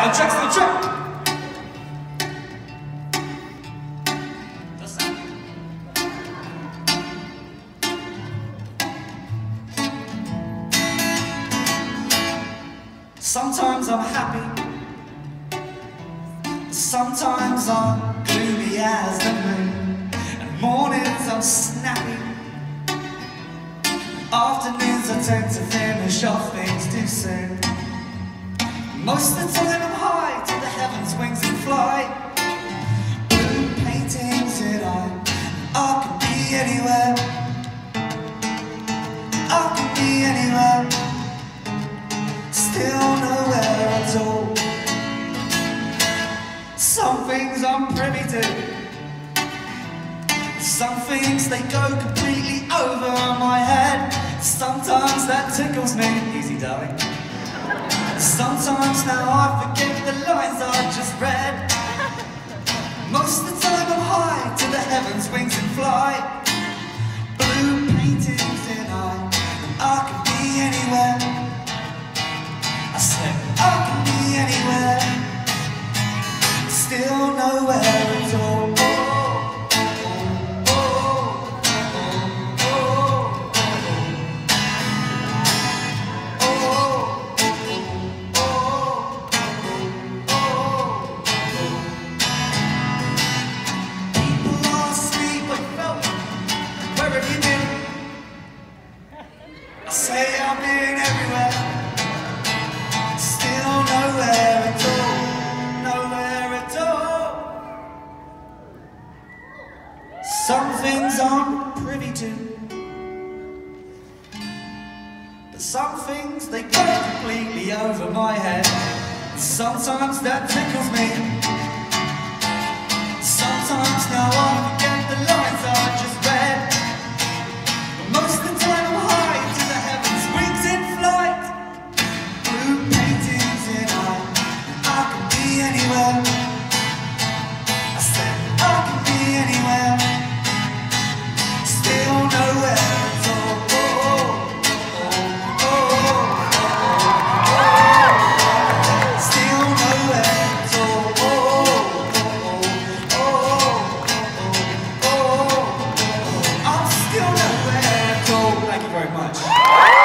Sound check, sound check. Sometimes I'm happy, sometimes I'm gloomy as the moon, and mornings I'm snappy. Afternoons I tend to finish off things too soon. Most of the time I'm high to the heavens, wings and fly. Blue paintings in I could be anywhere. I could be anywhere. Still nowhere at all. Some things I'm privy to. Some things they go completely over my head. Sometimes that tickles me. Easy, darling. Sometimes now I forget the lines I just read. Most of the time I'm high to the heavens, wings and fly. Blue paintings Some things I'm privy to, but some things they go completely over my head. Sometimes that tickles me. very much.